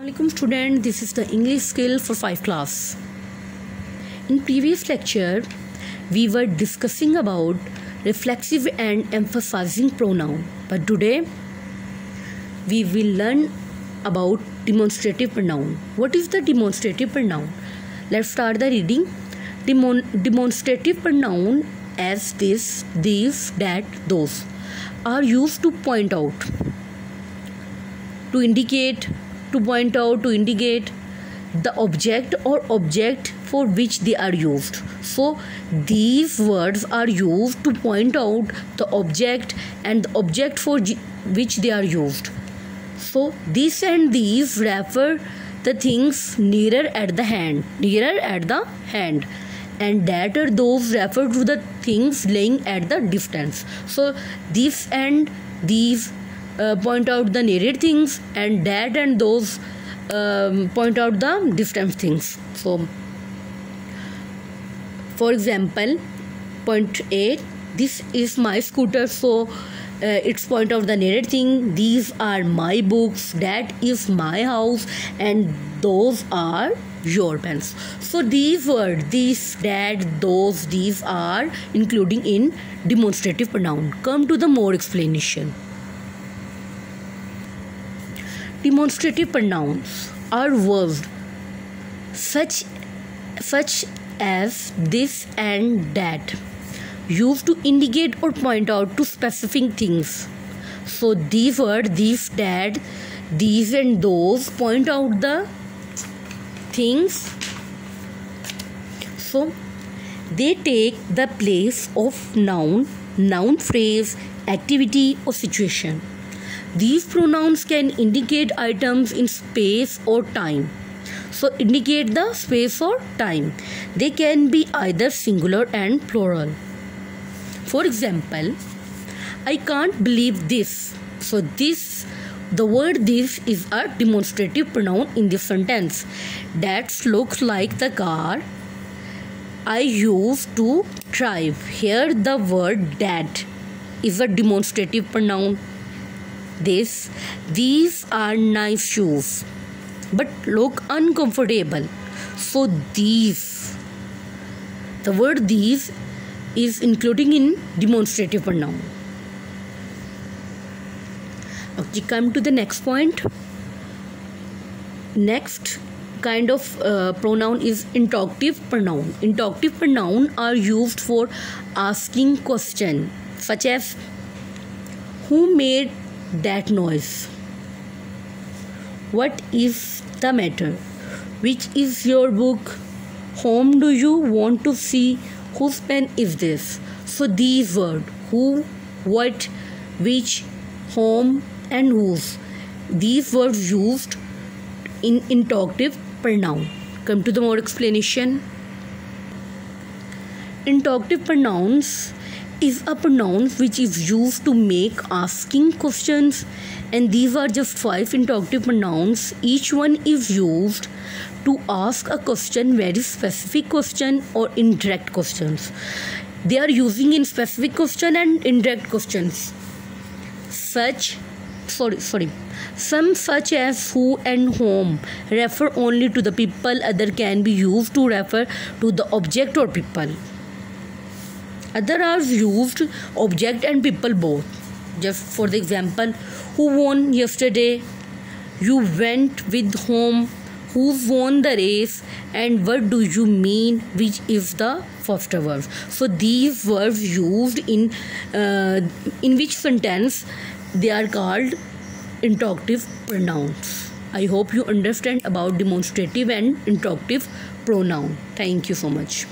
Assalamualaikum student. This is the English skill for 5 class. In previous lecture we were discussing about reflexive and emphasizing pronoun. But today we will learn about demonstrative pronoun. What is the demonstrative pronoun? Let's start the reading. Demon- demonstrative pronoun as this these that those are used to point out to indicate to point out to indicate the object or object for which they are used. So these words are used to point out the object and the object for which they are used. So this and these refer the things nearer at the hand nearer at the hand. And that are those refer to the things lying at the distance. So this and these uh, point out the nearer things and that and those um, point out the distant things. So for example point 8 this is my scooter so uh, it's point out the nearer thing. These are my books that is my house and those are your pens. So these words these that those these are including in demonstrative pronoun. Come to the more explanation Demonstrative pronouns are verbs such such as this and that used to indicate or point out to specific things. So these words, these, that, these and those point out the things. So they take the place of noun, noun phrase, activity or situation. These pronouns can indicate items in space or time. So, indicate the space or time. They can be either singular and plural. For example, I can't believe this. So, this the word this is a demonstrative pronoun in this sentence. That looks like the car I used to drive. Here, the word that is a demonstrative pronoun this these are nice shoes but look uncomfortable. So these. The word these is including in demonstrative pronoun okay come to the next point. Next kind of uh, pronoun is interrogative pronoun. Interrogative pronoun are used for asking question such as who made that noise. What is the matter? Which is your book? Whom do you want to see? Whose pen is this? So these words who, what, which, whom, and whose. These words used in interrogative pronoun. Come to the more explanation. Interrogative pronouns is a pronoun which is used to make asking questions. And these are just five interrogative pronouns. Each one is used to ask a question very specific question or indirect questions. They are using in specific question and indirect questions. Such sorry sorry. Some such as who and whom refer only to the people. Other can be used to refer to the object or people other are used object and people both. Just for the example who won yesterday? You went with whom? Who won the race? And what do you mean? Which is the first verb so these verbs used in uh, in which sentence? They are called interrogative pronouns. I hope you understand about demonstrative and interrogative pronoun. Thank you so much